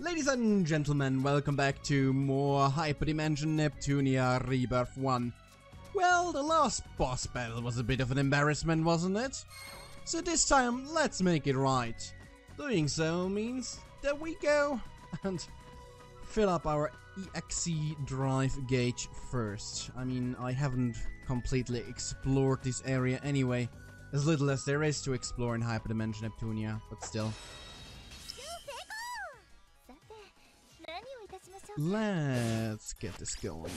Ladies and gentlemen, welcome back to more Hyperdimension Neptunia Rebirth 1. Well, the last boss battle was a bit of an embarrassment, wasn't it? So this time, let's make it right. Doing so means that we go and fill up our EXE drive gauge first. I mean, I haven't completely explored this area anyway, as little as there is to explore in Hyperdimension Neptunia, but still. Let's get this going.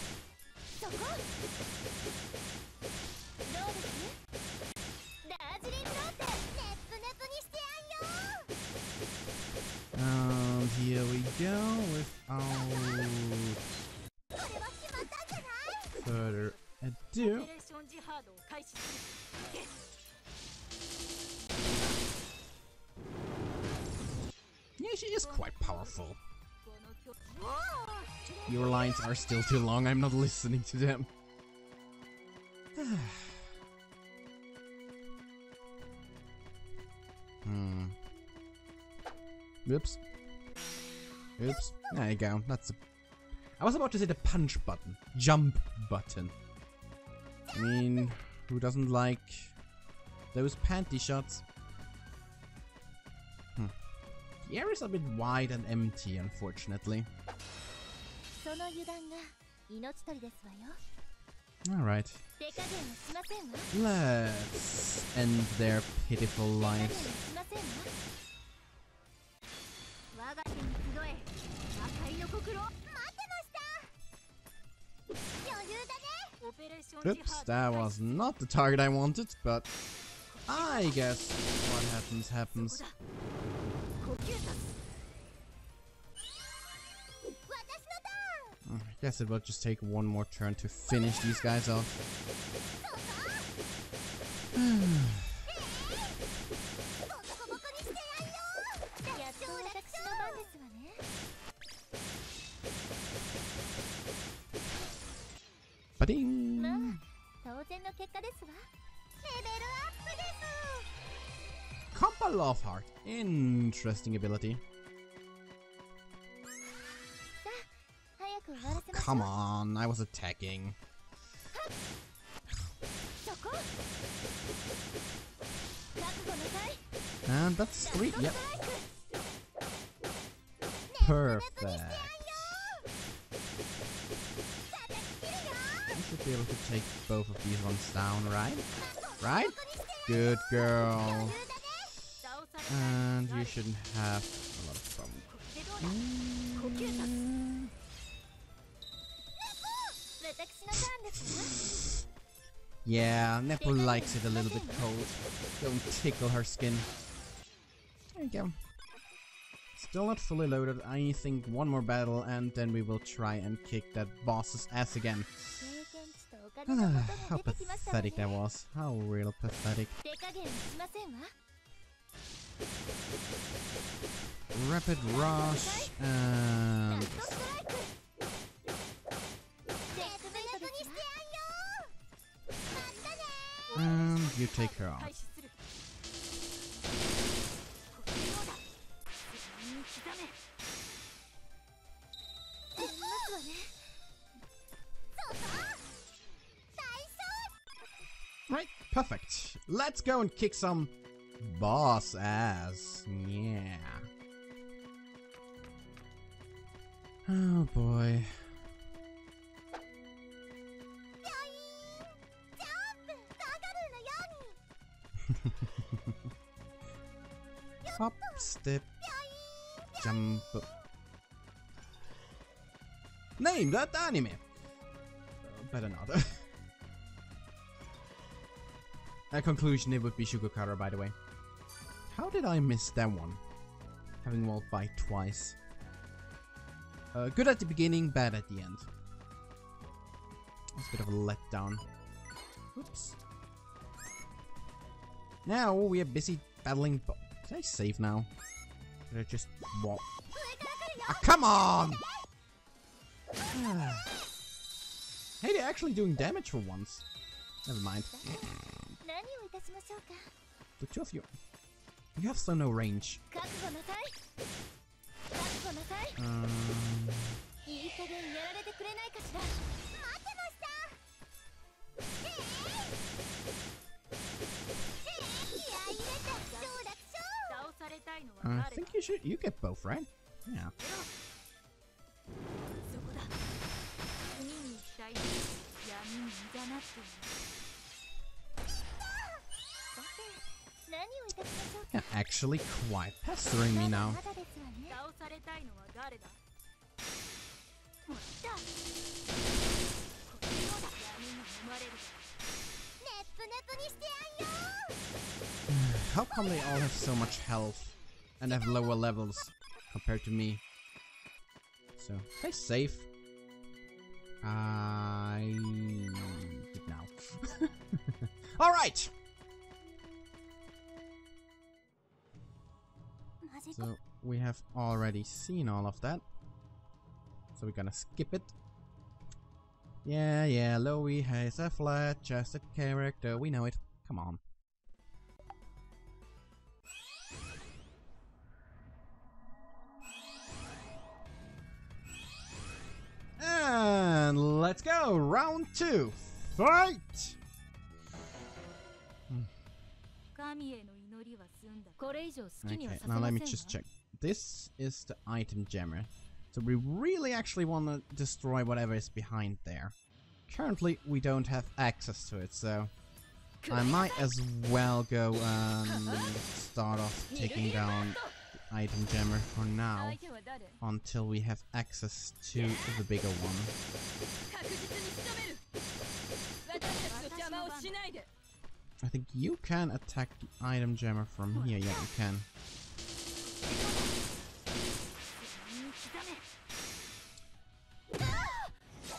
And here we go without further ado. Yeah, she is quite powerful. Your lines are still too long, I'm not listening to them. hmm. Oops. Oops. There you go. That's a... I was about to say the punch button. Jump button. I mean, who doesn't like those panty shots? The air is a bit wide and empty, unfortunately. Alright. Let's end their pitiful lives. Oops, that was not the target I wanted, but I guess what happens happens. I guess it will just take one more turn to finish these guys off. Ba-ding! Love Heart. Interesting ability. Come on, I was attacking. And that's three, yep. Perfect. You should be able to take both of these ones down, right? Right? Good girl. And you shouldn't have a lot of fun. Mm. Yeah, Nepo likes it a little bit cold. Don't tickle her skin. There you go. Still not fully loaded. I think one more battle and then we will try and kick that boss's ass again. How pathetic that was. How real pathetic. Rapid rush and and you take her out. Right, perfect. Let's go and kick some boss ass. Yeah. Oh boy. Hop, step, jump. Name that anime. Better not. A conclusion, it would be Shugo Chara, by the way. How did I miss that one? Having walled by twice. Uh, good at the beginning, bad at the end. It's a bit of a letdown. Oops. Now we are busy battling. Can I save now? Did I just what? Ah, come on! hey, they're actually doing damage for once. Never mind. The two of you. You have so no range. Um, I think you should. You get both, right? Yeah. Yeah, actually quite pestering me now. How come they all have so much health and have lower levels compared to me? So, stay safe. I did now. Alright! So, we have already seen all of that. So, we're gonna skip it. Yeah, yeah, Lowee has a flat chested character. We know it. Come on. And let's go! Round two! Fight! Hmm. Okay, now let me just check. This is the item jammer. So we really actually want to destroy whatever is behind there. Currently, we don't have access to it, so... I might as well go um, start off taking down the item jammer for now until we have access to the bigger one. I think you can attack the item jammer from here. Yeah, you can.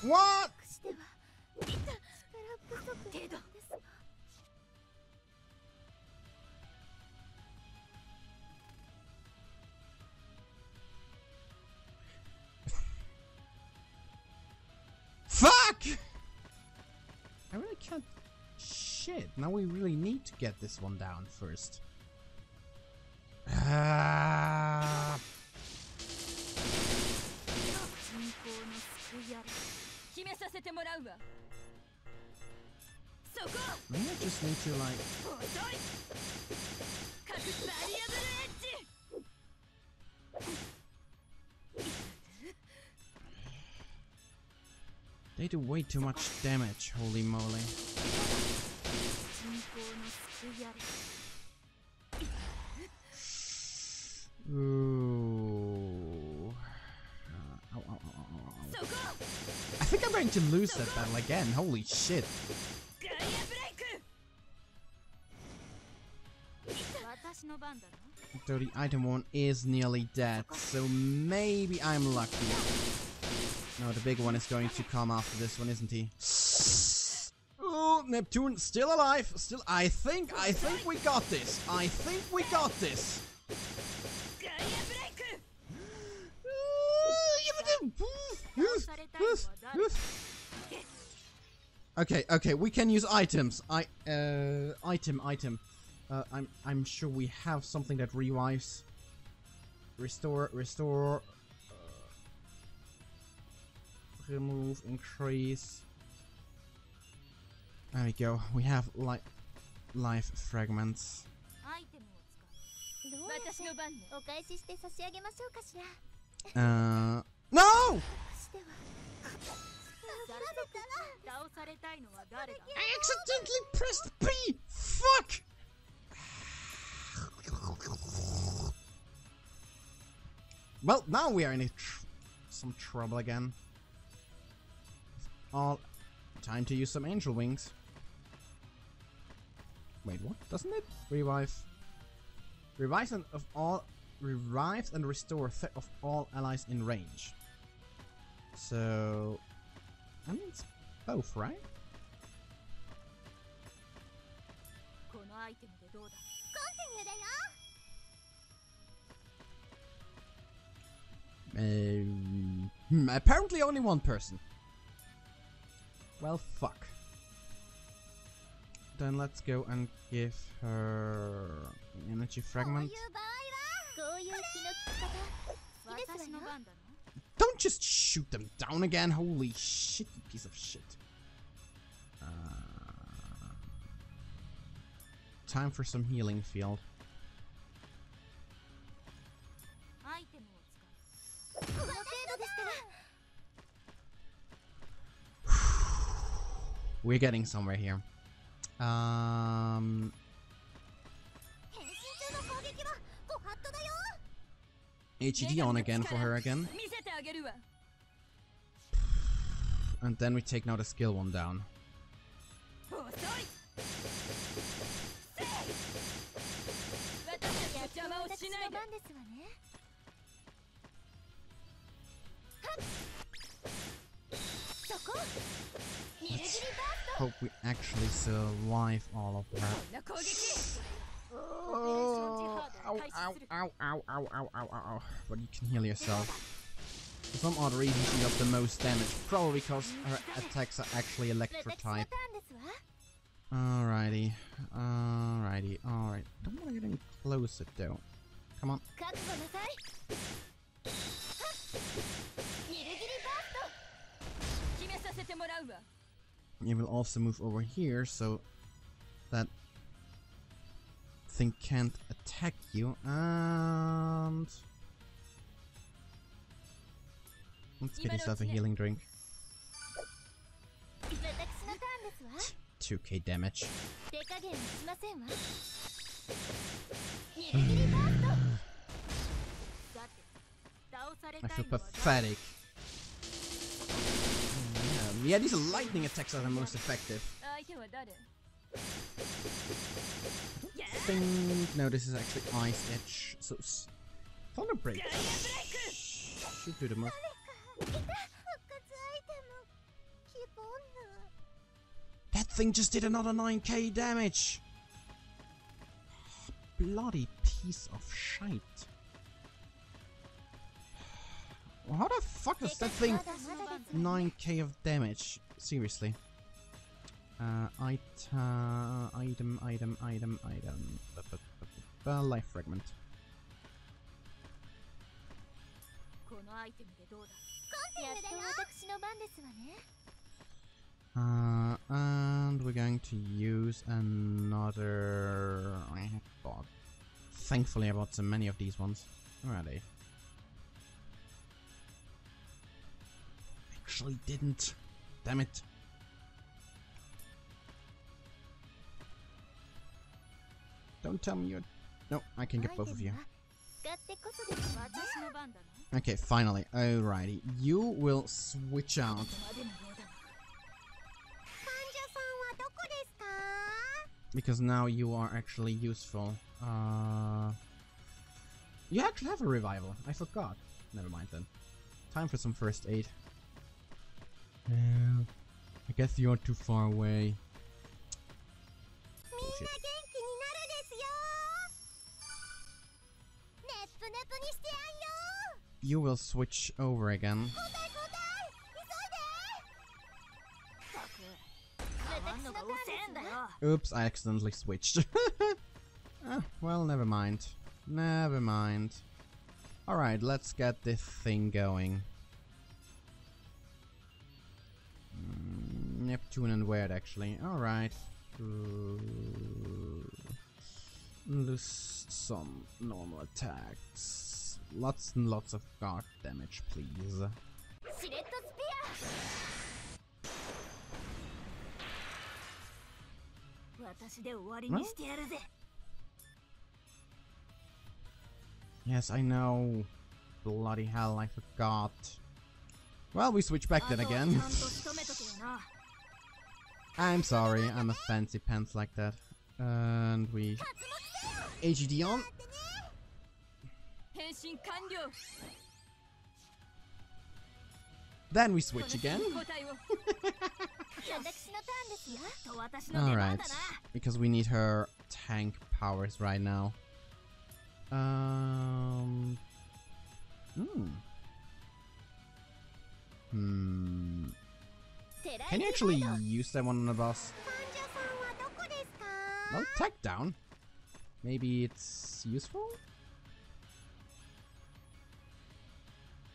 What? Fuck! I really can't shit, now we really need to get this one down first. Ah. Maybe I just need to like... They do way too much damage, holy moly. Ooh. Uh, oh, oh, oh, I think I'm going to lose that battle again. Holy shit. Though the item one is nearly dead, so maybe I'm lucky. No, the big one is going to come after this one, isn't he? Neptune still alive. Still, I think, I think we got this. I think we got this. Okay, okay, we can use items. I, uh, item, item. Uh, I'm, I'm sure we have something that revives. Restore, restore. Uh, remove, increase. There we go. We have li life fragments. Uh, no! I accidentally pressed P! Fuck! Well, now we are in tr some trouble again. All time to use some angel wings. Wait, what? Doesn't it? Revive. Revives and of all revives and restore threat of all allies in range. So I mean it's both, right? Um, hmm, apparently only one person. Well, fuck. Then let's go and give her energy fragment. Don't just shoot them down again, holy shit, you piece of shit. Uh, time for some healing field. We're getting somewhere here. Um, HD on again for her again. And then we take now the skill one down. Let's hope we actually survive all of that. Oh, ow, ow, ow, ow, ow, ow, ow, ow, But you can heal yourself. For some odd reason she got the most damage, probably because her attacks are actually electro-type. Alrighty, alrighty, alright. Don't want to get any closer though. Come on it will also move over here so that thing can't attack you and let's get yourself a healing drink. 2k damage. I feel pathetic. Yeah, these lightning attacks are the most effective. Ding. No, this is actually Ice Edge. So, Thunder Break should do the most. That thing just did another 9k damage! Bloody piece of shite. How the fuck is that thing? 9k of damage. Seriously. Uh, item, item, item, item, item. Life fragment. Uh, and we're going to use another... Thankfully I bought so many of these ones. Where are they? actually didn't. Damn it. Don't tell me you're... No, I can get both of you. Okay, finally. Alrighty. You will switch out. Because now you are actually useful. Uh, you actually have a revival. I forgot. Never mind then. Time for some first aid. Uh, I guess you're too far away. Oh, Bullshit. You will switch over again. Oops, I accidentally switched. ah, well, never mind. Never mind. Alright, let's get this thing going. Neptune and Vert, actually. Alright. lose some normal attacks. Lots and lots of guard damage, please. Huh? Yes, I know. Bloody hell, I forgot. Well, we switch back then again. I'm sorry, I'm a fancy pants like that. And we... HD on! Then we switch again. Alright, because we need her tank powers right now. Um, Can you actually use that one on the bus? Well, tech down. Maybe it's useful?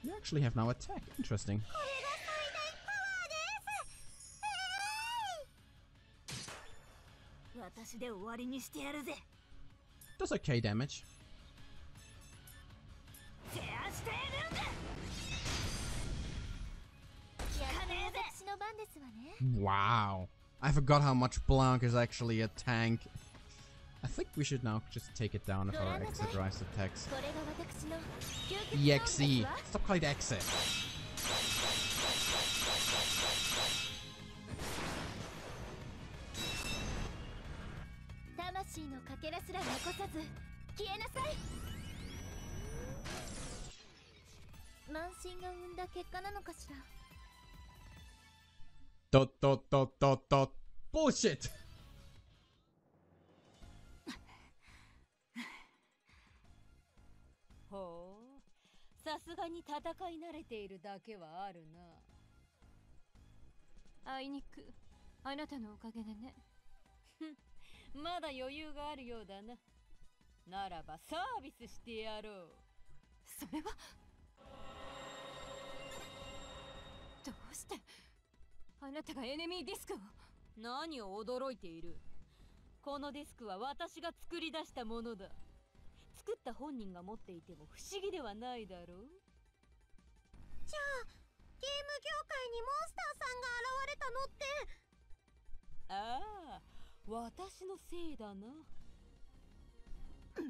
You actually have now attack. Interesting. Does okay damage. Wow. I forgot how much Blanc is actually a tank. I think we should now just take it down if our exit drives attacks. EXE. Stop calling it exit. Dot dot dot dot dot. Bullshit. ほう。さすがに戦い慣れているだけはあるな。あいにく。あなたのおかげでね。まだ余裕があるようだな。ならばサービスしてやろう。それは。どうして？あなたがエネミーディスクを。何を驚いている。このディスクは私が作り出したものだ。作った本人が持っていても不思議ではないだろう。じゃあゲーム業界にモンスターさんが現れたのって。ああ私のせいだな。だ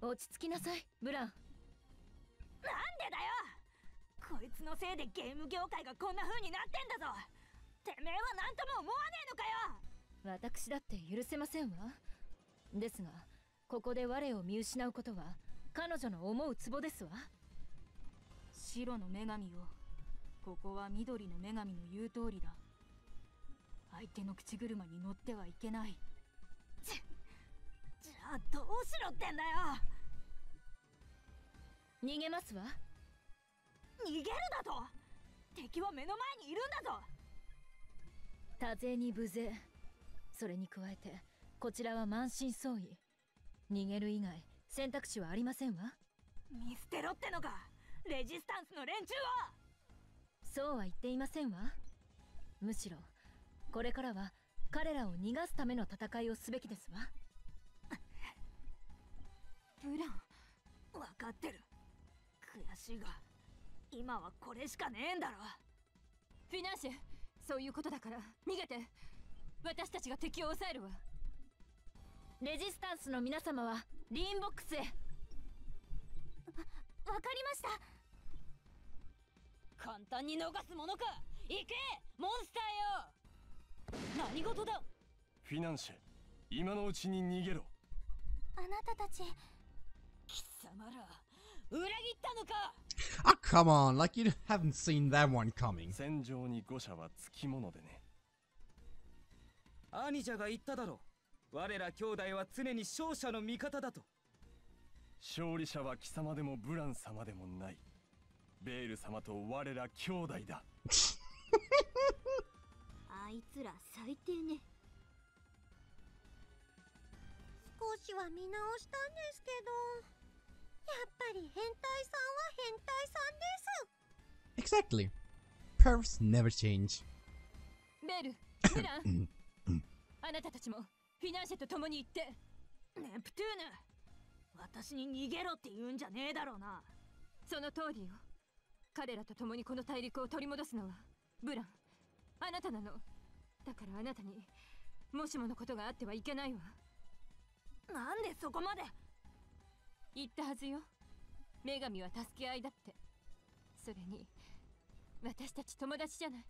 と？落ち着きなさいブラン。なんでだよこいつのせいでゲーム業界がこんな風になってんだぞ。てめえは何とも思わねえのかよ。私だって許せませんわ。ですがここで我を見失うことは彼女の思うツボですわ。白の女神よここは緑の女神の言う通りだ。相手の口車に乗ってはいけない。じじゃあどうしろってんだよ。逃げますわ逃げるだと。敵は目の前にいるんだぞ。多勢に無勢。それに加えてこちらは満身創痍。逃げる以外選択肢はありませんわ。見捨てろってのか。レジスタンスの連中はそうは言っていませんわ。むしろこれからは彼らを逃がすための戦いをすべきですわ。ブラン分かってる。悔しいが今はこれしかねえんだろ。フィナンシェそういうことだから。逃げて。私たちが敵を抑えるわ。レジスタンスの皆様はリーンボックスへ。わわかりました。簡単に逃すものか。行け！モンスターよ！何事だ！フィナンシェ今のうちに逃げろ。あなたたち。貴様ら Ah, come on. Like you haven't seen that one coming. 戦場に誤射はつきものでね。兄者が言っただろう。我ら兄弟は常に勝者の味方だと。勝利者は貴様でもブラン様でもない。ベール様と我ら兄弟だ。あいつら最低ね。少しは見直したんですけど。やっぱり変態さんは変態さんです。Exactly. Pervs never change. ベルブランあなたたちもフィナンシェと共に行って。ネプトゥーヌ私に逃げろって言うんじゃねえだろうな。その通りよ。彼らと共にこの大陸を取り戻すのはブラン。あなたなの。だからあなたにもしものことがあってはいけないわ。なんでそこまで言ったはずよ。女神は助け合いだって。それに私たち友達じゃない。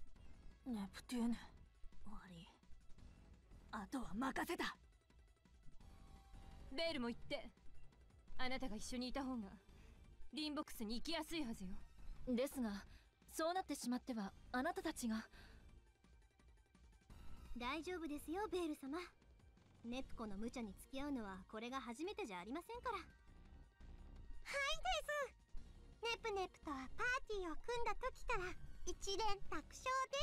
ネプトゥーヌ悪いあとは任せた。ベールも言ってあなたが一緒にいた方がリンボックスに行きやすいはずよ。ですがそうなってしまってはあなたたちが。大丈夫ですよベール様。ネプコの無茶に付き合うのはこれが初めてじゃありませんからネプネプとはパーティーを組んだ時から一連卓勝で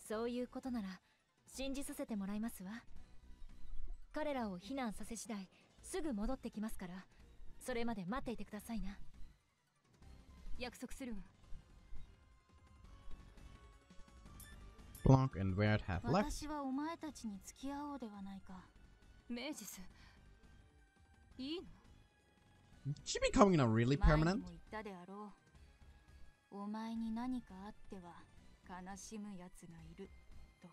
す。そういうことなら信じさせてもらいますわ。彼らを避難させ次第すぐ戻ってきますから。それまで待っていてくださいな。約束するわ。Blanc and Weird have left. 私はお前たちに付き合おうではないか。メイジス。いいの？She becoming a really permanent? も言ったであろう。お前に何かあっては悲しむ奴がいる。と。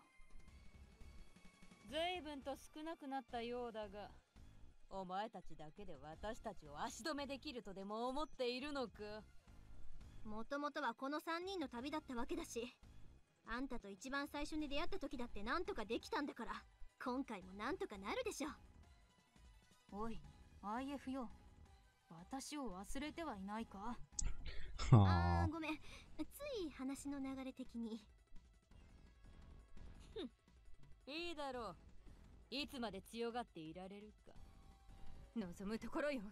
随分と少なくなったようだがお前たちだけで私たちを足止めできるとでも思っているのか？もともとはこの3人の旅だったわけだしあんたと一番最初に出会った時だってなんとかできたんだから今回もなんとかなるでしょおい IF よ私を忘れてはいないか？あ.ーごめん。つい話の流れ的に。いいだろう。いつまで強がっていられるか。望むところよ。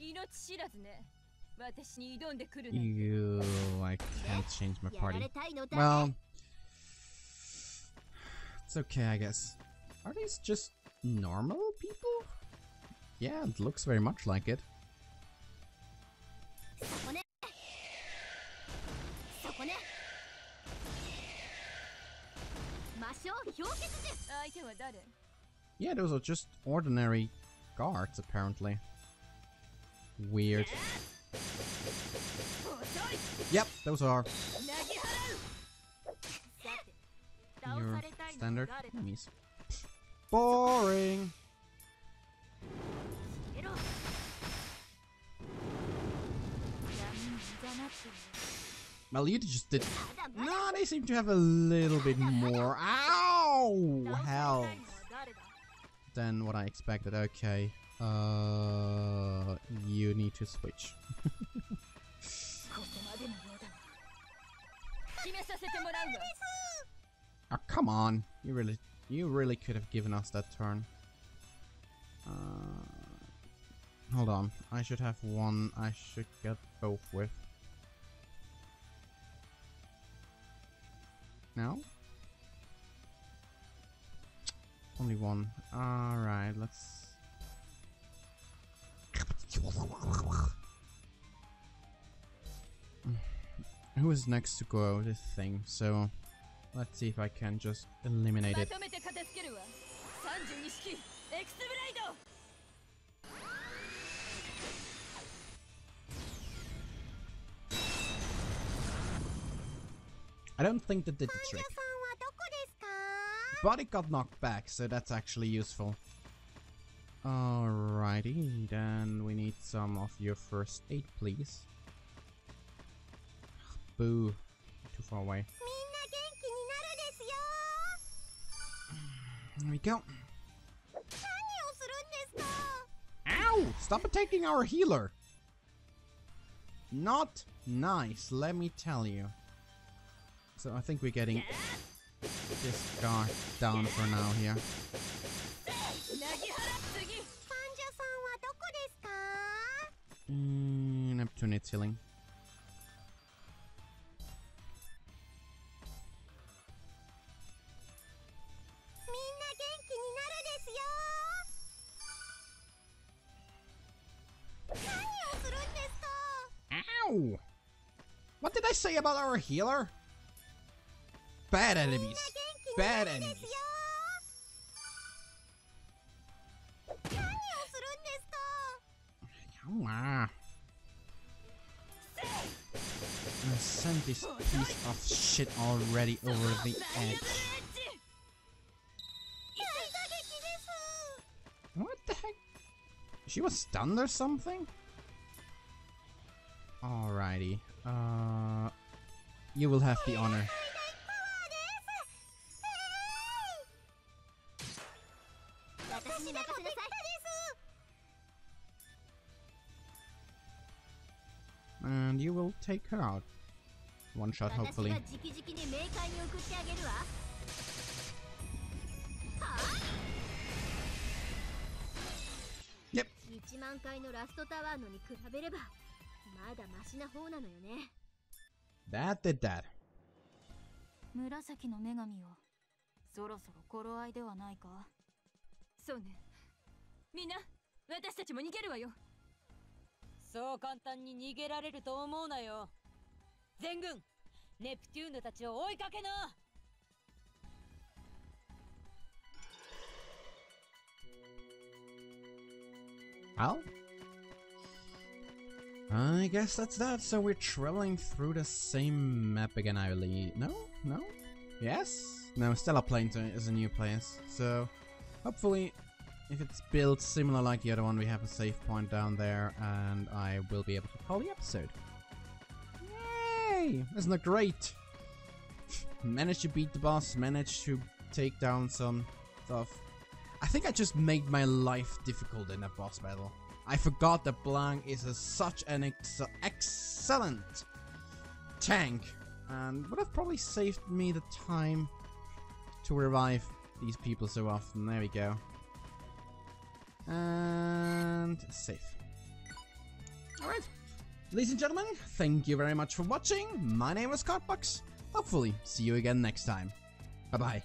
命知らずね。私に挑んでくる You, I can't change my やら party. れたいのだ Well, it's okay, I guess. Are these just normal? Yeah, it looks very much like it. Yeah, those are just ordinary guards, apparently. Weird. Yep, those are. Your standard enemies. Boring! Malita just did. No, they seem to have a little bit more. Ow! Health. Than what I expected. Okay. Uh, you need to switch. oh, come on. You really, you really could have given us that turn. Uh, hold on. I should have one. I should get both with. No? Only one. Alright, let's... Who is next to go? This thing. So, let's see if I can just eliminate it. とめて片付けるわ32式エクスブレイド I don't think that did the 患者 trick. さんはどこですか But it got knocked back, so that's actually useful. Alrighty, then we need some of your first aid, please. Boo. Too far away. みんな元気になるですよ There we go. Ow! Stop attacking our healer! Not nice, let me tell you. So I think we're getting this guy down for now here. Hmm, Neptune, healing. What did I say about our healer? Bad enemies. Bad enemies. Wow. I sent this piece of shit already over the edge. What the heck? She was stunned or something? Alrighty. Uh, you will have the honor. And you will take her out. One shot, hopefully. Yep. まだマシな方なのよね。That did that. 紫の女神よそろそろ頃合いではないか。そうね。みんな私たちも逃げるわよ。そう簡単に逃げられると思うなよ。全軍ネプテューヌたちを追いかけな。Well, I guess that's that. So we're traveling through the same map again, I believe. No? No? Yes? No, Stellar Plane is a new place. So hopefully, if it's built similar like the other one, we have a safe point down there and I will be able to call the episode. Yay! Isn't that great? managed to beat the boss, managed to take down some stuff. I think I just made my life difficult in that boss battle. I forgot that Blanc is a, such an ex excellent tank and would have probably saved me the time to revive these people so often. There we go. And safe. Alright. Ladies and gentlemen, thank you very much for watching. My name is Corbbox. Hopefully, see you again next time. Bye-bye.